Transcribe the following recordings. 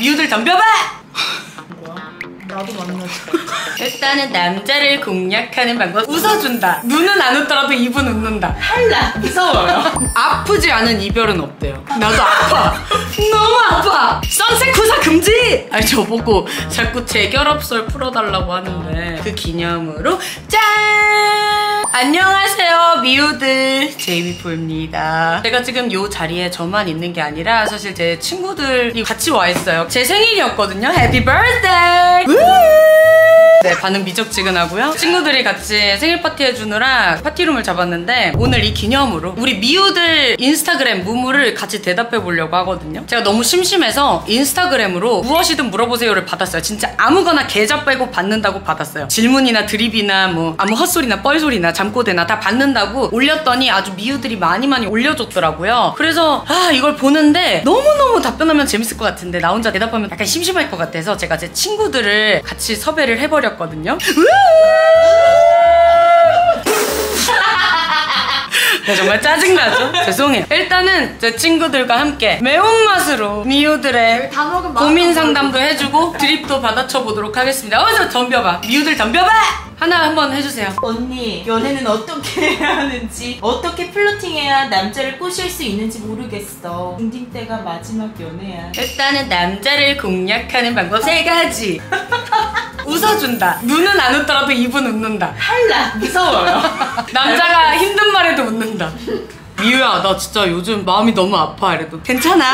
미우들 덤벼봐! 나도 만나지. 일단은 남자를 공략하는 방법 웃어준다 눈은 안 웃더라도 입은 웃는다 탈락. 무서워요. 아프지 않은 이별은 없대요 나도 아파 너무 아파 선셋 구사 금지 아니 저보고 자꾸 재결합설 풀어달라고 하는데 그 기념으로 짠 안녕하세요 미우들. 제이미포입니다. 제가 지금 요 자리에 저만 있는 게 아니라 사실 제 친구들이 같이 와 있어요. 제 생일이었거든요. 해피 birthday 네, 반응 미적지근하고요. 친구들이 같이 생일 파티 해주느라 파티룸을 잡았는데 오늘 이 기념으로 우리 미우들 인스타그램 무무를 같이 대답해 보려고 하거든요. 제가 너무 심심해서 인스타그램으로 무엇이든 물어보세요를 받았어요. 진짜 아무거나 계좌 빼고 받는다고 받았어요. 질문이나 드립이나 뭐 아무 헛소리나 뻘소리나 잠꼬대나 다 받는다고 올렸더니 아주 미우들이 많이 많이 올려줬더라고요. 그래서 아 이걸 보는데 너무너무 답변하면 재밌을 것 같은데 나 혼자 대답하면 약간 심심할 것 같아서 제가 제 친구들을 같이 섭외를 해버 렸거든요. 네, 정말 짜증나죠? 죄송해요. 일단은 제 친구들과 함께 매운맛으로 미우들의 다 먹은 고민 상담도 해주고 드립도 받아쳐 보도록 하겠습니다. 어서 덤벼봐. 미우들 덤벼봐! 하나 한번 해주세요. 언니, 연애는 어떻게 해야 하는지, 어떻게 플러팅해야 남자를 꼬실 수 있는지 모르겠어. 중딩 때가 마지막 연애야. 일단은 남자를 공략하는 방법 세 가지. 웃어준다. 눈은 안 웃더라도 입은 웃는다. 탈락. 무서워요. 남자가 힘든 말에도 웃는다. 미우야, 나 진짜 요즘 마음이 너무 아파. 이래도 괜찮아.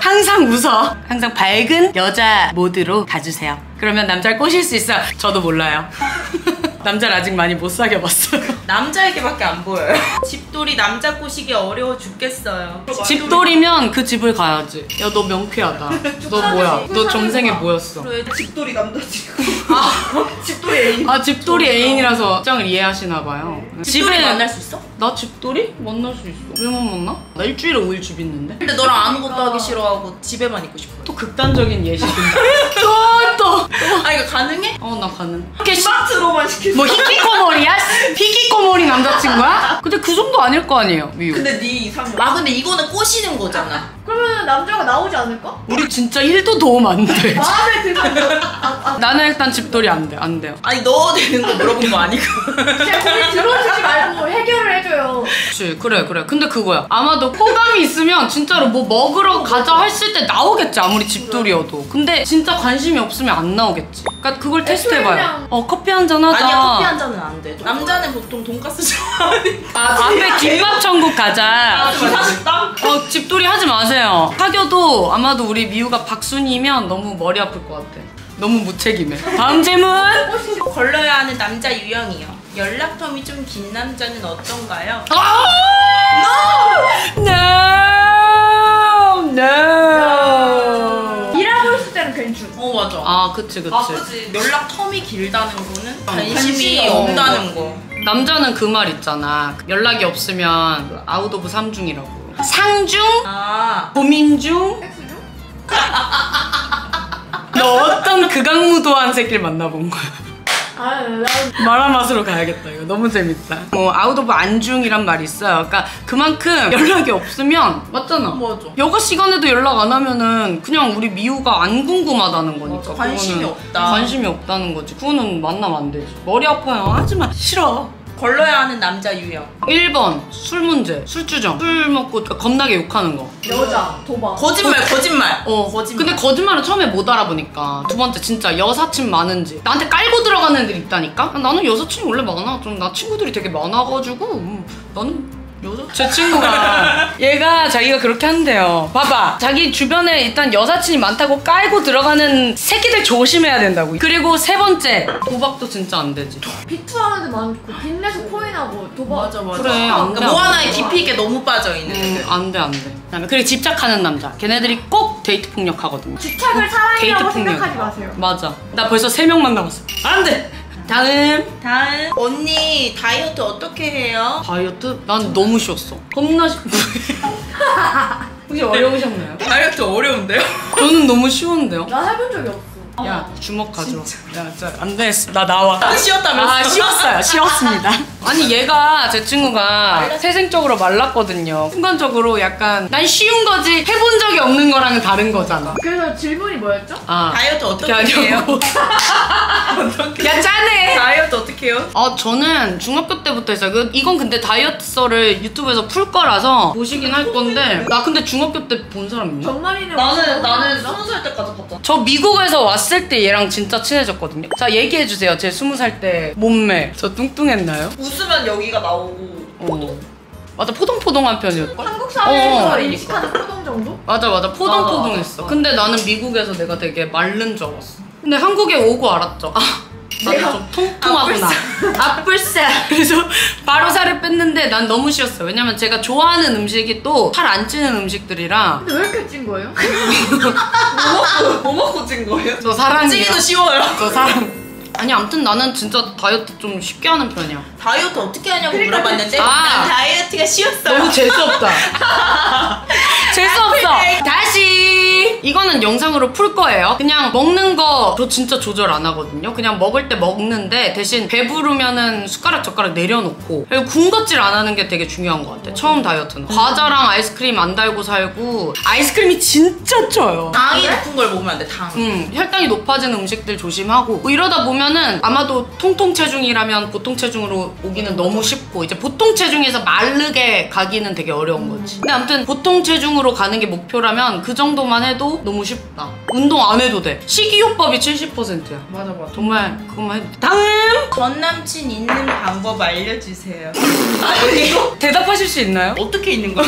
항상 웃어. 항상 밝은 여자 모드로 가주세요. 그러면 남자를 꼬실 수 있어요. 저도 몰라요. 남자를 아직 많이 못 사귀어봤어요. 남자에게밖에 안 보여요. 집돌이 남자 꼬시기 어려워 죽겠어요. 집돌이면 그 집을 가야지. 야, 너 명쾌하다. 너 뭐야? 너 전생에 뭐였어? 그래, 집돌이 남자친구. 아, 집돌이 애인. 아, 집돌이 애인이라서 입장을 이해하시나 봐요. 집돌이 만날 수 있어? 나 집돌이? 만날 수 있어. 왜 못 만나? 나 일주일에 5일 집 있는데? 근데 너랑 아무것도 하기 싫어하고 집에만 있고 싶어. 또 극단적인 예시 든다. 또, 또. 아, 이거 가능해? 어, 나 가능. 마트로만 시켜. 뭐 히키코모리야? 히키코모리 남자친구야? 근데 그 정도 아닐 거 아니에요, 미유. 근데 네 이상형. 아, 근데 이거는 꼬시는 거잖아. 그러면 남자가 나오지 않을까? 우리 진짜 1도 도움 안 돼. 마음에 아, 아, 나는 일단 집돌이 안 돼, 안 돼요. 아니, 넣어 되는 거 물어본 거 아니고. 그냥 거기 들어주지 말고 해결을 해줘요. 그치, 그래, 그래. 근데 그거야. 아마도 호감이 있으면 진짜로 뭐 먹으러 가자 했을 때 나오겠지, 아무리 집돌이어도. 근데 진짜 관심이 없으면 안 나오겠지. 그러니까 그걸 테스트해봐요. 어, 커피 한 잔 하자. 아니야, 커피 한 잔은 안 돼. 남자 는 보통 돈가스 좋아하니까. 아, 앞에 김밥 천국 가자. 기사식당? 어, 집돌이 하지 마세요. 사겨도 아마도 우리 미우가 박순이면 너무 머리 아플 것 같아. 너무 무책임해. 다음 질문. 걸러야 하는 남자 유형이요. 연락텀이 좀 긴 남자는 어떤가요? 아! No! No! 때는 괜찮. 어, 맞아. 아, 그치, 그치. 아, 그치. 연락 텀이 길다는 거는 관심이 관심이 없다는 거. 남자는 그 말 있잖아. 연락이 없으면 out of 안중이라고. 상중? 아, 고민 중? 섹스 중? 너 어떤 극악무도한 새끼를 만나본 거야? 마라 맛으로 가야겠다 이거. 너무 재밌다. 뭐 out of 안중이란 말이 있어요. 그러니까 그만큼 연락이 없으면 맞잖아. 맞아. 여가 시간에도 연락 안 하면은 그냥 우리 미우가 안 궁금하다는 거니까 관심이 없다. 관심이 없다는 거지. 그거는 만나면 안 되지. 머리 아파요. 하지마 싫어 걸러야 하는 남자 유형. 1번 술 문제 술주정 술 먹고 겁나게 욕하는 거 여자 도박. 거짓말, 거짓말. 어, 거짓말. 근데 거짓말은 처음에 못 알아보니까 두 번째 진짜 여사친 많은지 나한테 깔고 들어가는 애들 있다니까 나는 여사친이 원래 많아 좀 나 친구들이 되게 많아가지고 음, 나는 제 친구가 얘가 자기가 그렇게 한대요 봐봐 자기 주변에 일단 여사친이 많다고 깔고 들어가는 새끼들 조심해야 된다고 그리고 세 번째 도박도 진짜 안 되지 비투하는 데 많고 빚내서 코인하고 도박. 맞아, 맞아. 그래, 안 돼, 그러니까 뭐안 하나에 돼. 깊이 있게 너무 빠져있는. 음, 안돼 안돼 그다음에 그리고 집착하는 남자 걔네들이 꼭 데이트 폭력하거든요 집착을 사랑이라고 데이트 폭력. 생각하지 마세요. 맞아. 나 벌써 세 명만 남았어. 안 돼! 다음. 다음. 언니, 다이어트 어떻게 해요? 다이어트? 난 너무 쉬웠어. 겁나 쉬 혹시 어려우셨나요? 다이어트 어려운데요? 저는 너무 쉬웠는데요. 나 해본 적이 없어. 야 주먹 가져. 야, 진짜 안 되겠어. 나 나와. 아, 쉬었다면서? 아, 쉬었어요. 쉬었습니다. 아니 얘가 제 친구가 태생적으로 말랐거든요. 순간적으로 약간 난 쉬운 거지 해본 적이 없는 거랑은 다른 거잖아. 그래서 질문이 뭐였죠? 아 다이어트 어떻게 해요? 야 짜네. 다이어트 어떻게 해요? 아 저는 중학교 때부터 했어요. 그- 이건 근데 다이어트 썰을 유튜브에서 풀 거라서 보시긴 할 건데 나 근데 중학교 때 본 사람 있나? 전말이는 나는 나는 스무 살 때까지 봤잖아. 저 미국에서 왔을 때 얘랑 진짜 친해졌거든요. 자 얘기해 주세요. 제 스무 살 때 몸매 저 뚱뚱했나요? 웃으면 여기가 나오고 어. 맞아 포동포동한 편이었고. 한국 사회에서 어. 인식하는 포동 정도? 맞아 맞아 포동포동했어. 맞아, 맞아. 근데 나는 미국에서 내가 되게 마른 줄 알았어. 근데 한국에 오고 알았죠. 아 내가 좀 통통하구나. 아뿔싸. 그래서 바로 살을 뺐는데 난 너무 싫었어요. 왜냐면 제가 좋아하는 음식이 또 살 안 찌는 음식들이라 근데 왜 이렇게 찐 거예요? 뭐 먹고 찐 거예요? 저 사랑이에요. 찌기도 쉬워요. 저 사랑. 아니 아무튼 나는 진짜 다이어트 좀 쉽게 하는 편이야. 다이어트 어떻게 하냐고 그러니까 물어봤는데 아. 난 다이어트가 쉬웠어요. 너무 재수없다. 재수없어. 다시 이거는 영상으로 풀 거예요. 그냥 먹는 거 저 진짜 조절 안 하거든요. 그냥 먹을 때 먹는데 대신 배부르면은 숟가락 젓가락 내려놓고 그리고 군것질 안 하는 게 되게 중요한 것 같아. 처음 다이어트는 과자랑 아이스크림 안 달고 살고 아이스크림이 진짜 쪄요. 당이 높은 걸 먹으면 안 돼. 당. 음, 혈당이 높아지는 음식들 조심하고 뭐 이러다 보면은 아마도 통통 체중이라면 보통 체중으로 오기는 너무 쉽고 이제 보통 체중에서 마르게 가기는 되게 어려운 거지. 근데 아무튼 보통 체중으로 가는 게 목표라면 그 정도만 해도 너무 쉽다. 운동 안 해도 돼. 식이요법이 70%야. 맞아 맞아. 정말 그것만 해도 돼. 다음 전 남친 있는 방법 알려주세요. 아 이거 대답하실 수 있나요? 어떻게 있는 거야?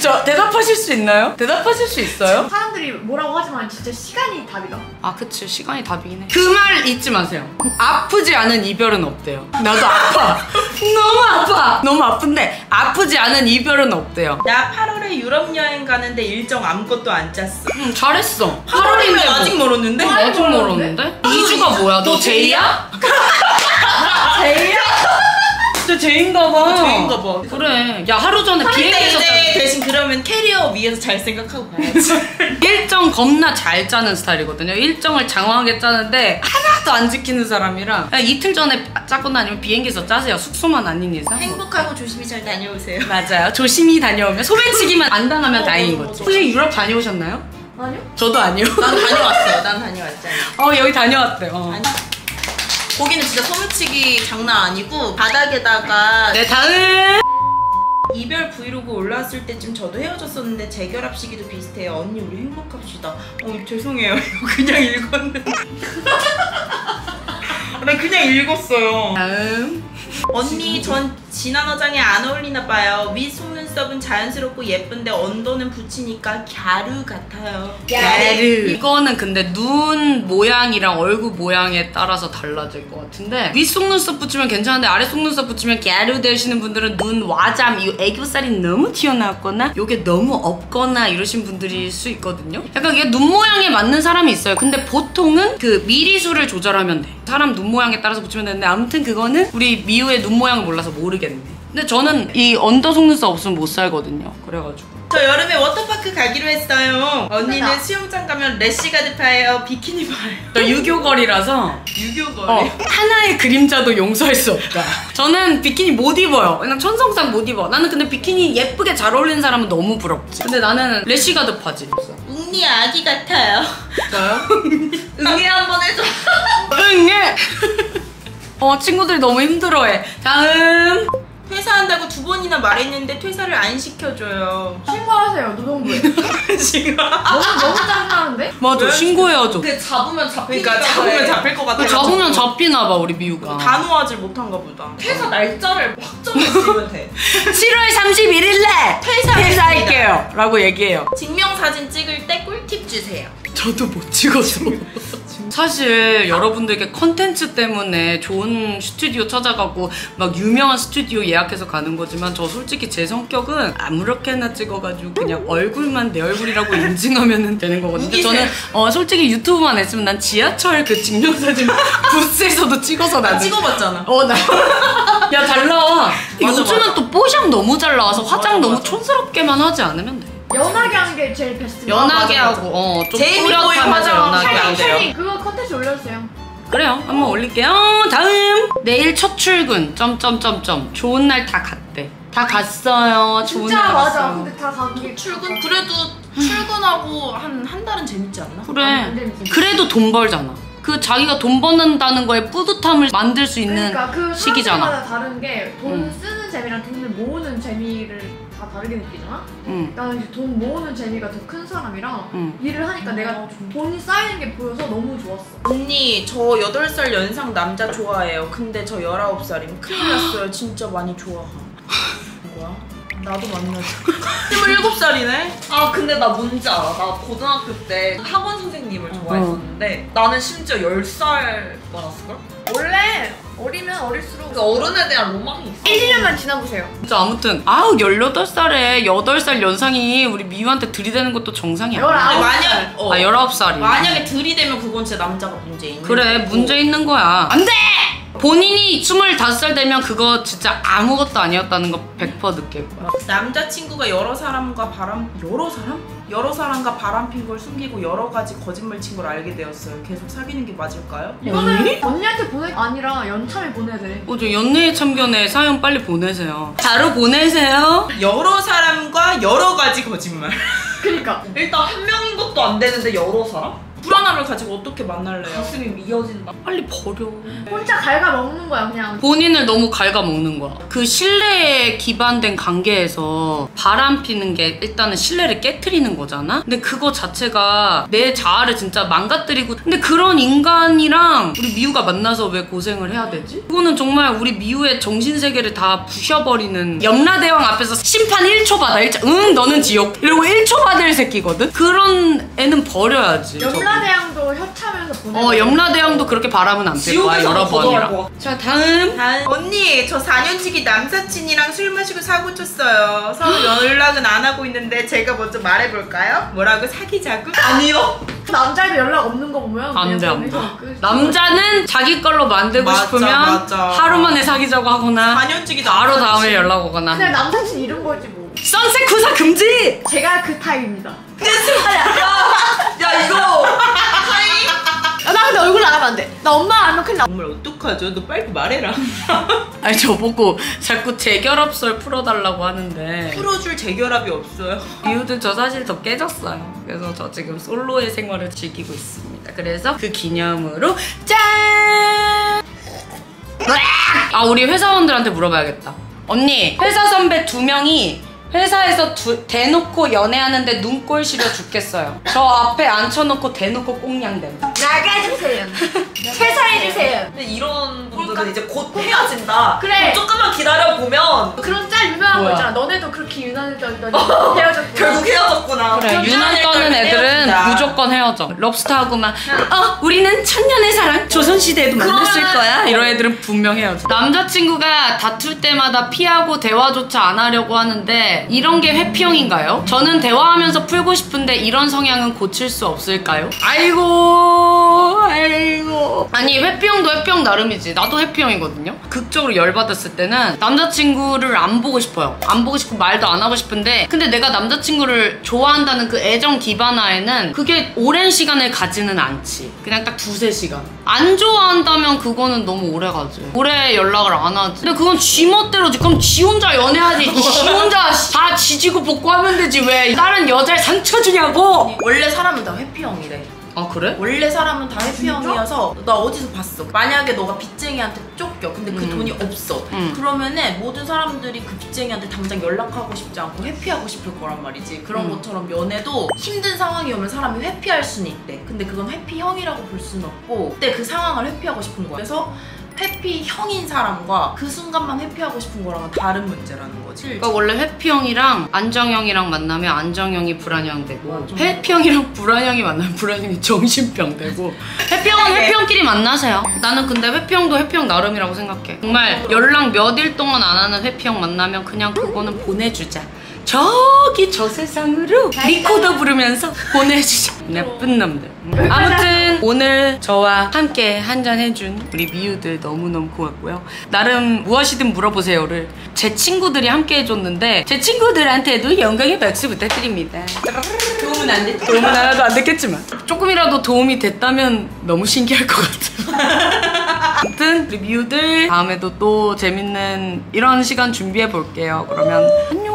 저 대답하실 수 있나요? 대답하실 수 있어요? 사람들이 뭐라고 하지만 진짜 시간이 답이다. 아 그치 시간이 답이긴 해. 그 말 잊지 마세요. 아프지 않은 이별은 없대요. 나도 아파. 너무 아파. 너무 아픈데 아프지 않은 이별은 없대요. 나 8월에 유럽 여행 가는데 일정 아무것도 안 짰어. 응 잘했어. 8월이면 8월인데 아직 멀었는데? 뭐. 아직 멀었는데? 2주가 뭐야? 너 제이야? 제이야? 제인가 봐. 제인가 봐. 그래. 야 하루 전에 비행기에서 대신 그러면 캐리어 위에서 잘 생각하고 가야지. 일정 겁나 잘 짜는 스타일이거든요. 일정을 장황하게 짜는데 하나도 안 지키는 사람이라 이틀 전에 짜거나 아니면 비행기에서 짜세요. 숙소만 아닌 이상. 행복하고 조심히 잘 다녀오세요. 맞아요. 조심히 다녀오면 소매치기만 안 당하면 어, 다행인 맞아, 거지. 맞아. 혹시 유럽 다녀오셨나요? 아니요? 저도 아니요. 난 다녀왔어. 난 다녀왔잖아. 어 여기 다녀왔대. 어. 아니. 거기는 진짜 소매치기 장난 아니고 바닥에다가 네 다음. 이별 브이로그 올라왔을 때쯤 저도 헤어졌었는데 재결합 시기도 비슷해요. 언니 우리 행복합시다. 어 죄송해요. 이거 그냥 읽었는데. 나 그냥 읽었어요. 다음. 언니 전 진한 화장에 안 어울리나 봐요. 윗 속눈썹은 자연스럽고 예쁜데 언더는 붙이니까 갸루 같아요. 게르. 이거는 근데 눈 모양이랑 얼굴 모양에 따라서 달라질 것 같은데 윗 속눈썹 붙이면 괜찮은데 아래 속눈썹 붙이면 게르 되시는 분들은 눈 와잠 이 애교살이 너무 튀어나왔거나 이게 너무 없거나 이러신 분들일 수 있거든요. 약간 이게 눈 모양에 맞는 사람이 있어요. 근데 보통은 그 미리수를 조절하면 돼. 사람 눈 모양에 따라서 붙이면 되는데 아무튼 그거는 우리 미우의 눈 모양을 몰라서 모르겠네. 근데 저는 이 under 속눈썹 없으면 못 살거든요. 그래가지고. 저 여름에 워터파크 가기로 했어요. 언니는 어때요? 수영장 가면 래쉬가드 파예요. 비키니 파예요. 저 유교걸이라서 유교걸이. 어, 하나의 그림자도 용서할 수 없다. 저는 비키니 못 입어요. 그냥 천성상 못 입어. 나는 근데 비키니 예쁘게 잘 어울리는 사람은 너무 부럽지. 근데 나는 래쉬가드 파지. 웅니 아기 같아요. 저요? 응애 한번 해줘. 응애. 어 친구들이 너무 힘들어해. 다음. 퇴사한다고 두 번이나 말했는데 퇴사를 안 시켜줘요. 신고하세요 노동부에. 지금. 너무 너무 짜증나는데? 맞아 왜? 신고해야죠. 근데 잡으면 잡히니까 그러니까 잡으면 잡힐 것 같아. 잡으면 잡히나 봐 우리 미우가. 단호하질 못한가 보다. 퇴사 날짜를 확정해 주면 돼. 7월 31일 날 퇴사했습니다. 퇴사할게요. 라고 얘기해요. 증명사진 찍을 때 꿀팁 주세요. 저도 못 찍었어. 사실 여러분들께 컨텐츠 때문에 좋은 스튜디오 찾아가고 막 유명한 스튜디오 예약해서 가는 거지만 저 솔직히 제 성격은 아무렇게나 찍어가지고 그냥 얼굴만 내 얼굴이라고 인증하면 되는 거거든요. 우기세요. 저는 어, 솔직히 유튜브만 했으면 난 지하철 그 증명사진 부스에서도 찍어서 나 나는 찍어봤잖아. 어, 나. 야, 잘 나와. 요즘은. 또 뽀샵 너무 잘 나와서 화장 맞아, 너무. 촌스럽게만 하지 않으면 돼. 연하게 하는 게 제일 베스트. 연하게. 하고, 어, 좀 제이미 보이 뿌렷하면서 화장 연하게 하고. 촬영 언니 그거 컨텐츠 올려주세요. 그래요. 한번 올릴게요. 다음 내일 첫 출근. 점점점점. 좋은 날 다 갔대. 다 갔어요. 좋은 진짜 날 맞아. 갔어요. 근데 다 가기 출근 그래도 출근하고 한 한 달은 재밌지 않나? 안 그래. 재밌어. 그래도 돈 벌잖아. 그 자기가 돈 버는다는 거에 뿌듯함을 만들 수 있는 그러니까 그 시기잖아. 사람마다 다른 게돈 응. 쓰는 재미랑 돈을 모으는 재미를 다 다르게 느끼잖아. 응. 나는 이제 돈 모으는 재미가 더 큰 사람이랑 응. 일을 하니까 내가 돈이 쌓이는 게 보여서 너무 좋았어. 언니 저 8살 연상 남자 좋아해요 근데 저 19살임 큰일 났어요 진짜 많이 좋아하 뭐야? 나도 만나자 27살이네? 아 근데 나 뭔지 알아. 나 고등학교 때 학원 선생님을 좋아했었는데 나는 심지어 10살 많았을걸? 원래 어리면 어릴수록 그 어른에 대한 로망이 있어. 1, 2년만 지나보세요. 진짜 아무튼 아우 18살에 8살 연상이 우리 미유한테 들이대는 것도 정상이야. 열아홉 아니, 살. 만약 어, 아 19살이. 만약에 들이대면 그건 진짜 남자가 문제 있는 그래 거고. 문제 있는 거야. 안 돼! 본인이 25살 되면 그거 진짜 아무것도 아니었다는 거 100% 느낄 거야. 남자친구가 여러 사람과 바람 여러 사람? 여러 사람과 바람 핀 걸 숨기고 여러 가지 거짓말 친 걸 알게 되었어요. 계속 사귀는 게 맞을까요? 이거는 언니한테 보내 아니라 연참에 보내야 돼. 어 저 연애에 참견에 사연 빨리 보내세요. 바로 보내세요. 여러 사람과 여러 가지 거짓말. 그니까 일단 한 명인 것도 안 되는데 여러 사람? 불안함을 가지고 어떻게 만날래요? 가슴이 미어진다. 빨리 버려. 혼자 갈가 먹는 거야 그냥. 본인을 너무 갉아먹는 거야. 그 신뢰에 기반된 관계에서 바람 피는 게 일단은 신뢰를 깨트리는 거잖아? 근데 그거 자체가 내 자아를 진짜 망가뜨리고. 근데 그런 인간이랑 우리 미우가 만나서 왜 고생을 해야 되지? 그거는 정말 우리 미우의 정신세계를 다 부셔버리는 염라대왕 앞에서 심판 1초 받아. 1초. 응, 너는 지옥. 이러고 1초 받을 새끼거든? 그런 애는 버려야지. 저거. 염라대왕도 협차면서 보내. 어, 염라대왕도 그렇게 바라면 안될 거야, 여러 번이라. 자, 다음. 단- 언니 저 4년지기 남사친이랑 술 마시고 사고 쳤어요. 서로 연락은 안 하고 있는데 제가 먼저 말해볼까요? 뭐라고 사귀자고? 아니요. 남자애도 연락 없는 거 보면 안 돼, 그냥 안 돼. 거기서 끝. 남자는 자기 걸로 만들고 맞아, 싶으면 맞아. 하루 만에 사귀자고 하거나 4년지기 바로 남사친. 다음에 연락 오거나 그냥 남사친 이런 거지 뭐. 선셋 구사 금지! 제가 그 타입입니다. 야 이거 아, 나 근데 얼굴 안 하면 안 돼. 나 엄마 알면 큰일 나. 정말 어떡하죠? 너 빨리 말해라. 아니 저보고 자꾸 재결합설 풀어달라고 하는데 풀어줄 재결합이 없어요. 이유도 저 사실 더 깨졌어요 그래서 저 지금 솔로의 생활을 즐기고 있습니다 그래서 그 기념으로 짠! 아 우리 회사원들한테 물어봐야겠다 언니 회사 선배 두 명이 회사에서 두- 대놓고 연애하는데 눈꼴 시려 죽겠어요 저 앞에 앉혀놓고 대놓고 꽁냥댐 나가주세요. 퇴사해 근데 이런 분들은 이제 곧 헤어진다. 그래. 조금만 기다려 보면 그런 짤 유명한 뭐야? 거 있잖아. 너네도 그렇게 유난해졌더니 헤어졌고. 결국 헤어졌구나. 그래 그럼 유난 미안할 떠는 애들은 헤어지자. 무조건 헤어져 럽스타하고만 어 우리는 천년의 사랑 조선시대에도 만났을 거야 이런 애들은 분명 헤어져 남자친구가 다툴 때마다 피하고 대화조차 안 하려고 하는데 이런 게 회피형인가요? 저는 대화하면서 풀고 싶은데 이런 성향은 고칠 수 없을까요? 아이고 회피형도 회피형 나름이지. 나도 회피형이거든요. 극적으로 열받았을 때는 남자친구를 안 보고 싶어요. 안 보고 싶고 말도 안 하고 싶은데 근데 내가 남자친구를 좋아한다는 그 애정 기반하에는 그게 오랜 시간을 가지는 않지. 그냥 딱 두세 시간. 안 좋아한다면 그거는 너무 오래 가지. 오래 연락을 안 하지. 근데 그건 지 멋대로지. 그럼 지 혼자 연애하지. 지 혼자 다 지지고 볶고 하면 되지 왜? 다른 여자를 상처 주냐고! 원래 사람은 다 회피형이래. 아 그래? 원래 사람은 다 회피형이어서 나 어디서 봤어. 만약에 너가 빚쟁이한테 쫓겨. 근데 그 음. 돈이 없어. 음. 그러면은 모든 사람들이 그 빚쟁이한테 당장 연락하고 싶지 않고 회피하고 싶을 거란 말이지. 그런 음. 것처럼 연애도 힘든 상황이 오면 사람이 회피할 수는 있대. 근데 그건 회피형이라고 볼 수는 없고 그때 그 상황을 회피하고 싶은 거야. 그래서 회피형인 사람과 그 순간만 회피하고 싶은 거랑은 다른 문제라는 거지. 그러니까 원래 회피형이랑 안정형이랑 만나면 안정형이 불안형 되고 맞아. 회피형이랑 불안형이 만나면 불안형이 정신병 되고 회피형은 회피형끼리 만나세요 나는 근데 회피형도 회피형 나름이라고 생각해 정말 연락 몇 일 동안 안 하는 회피형 만나면 그냥 그거는 보내주자 저기 저 세상으로 리코더 부르면서 보내주자. 나쁜 놈들. 음. 아무튼 오늘 저와 함께 한잔 해준 우리 미우들 너무너무 고맙고요. 나름 무엇이든 물어보세요를 제 친구들이 함께 해줬는데 제 친구들한테도 영광의 박수 부탁드립니다. 도움은 안 됐지? 도움은 하나도 안 됐겠지만 조금이라도 도움이 됐다면 너무 신기할 것 같아요. 아무튼 우리 미우들 다음에도 또 재밌는 이런 시간 준비해 볼게요. 그러면 안녕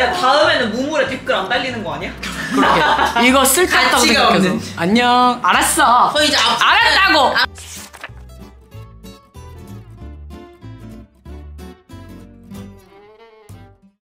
야 다음에는 무물에 댓글 안 달리는 거 아니야? 그렇게. 이거 쓸데없다고 가치가 생각해서. 없는. 안녕. 알았어. 저 이제 앞 알았다고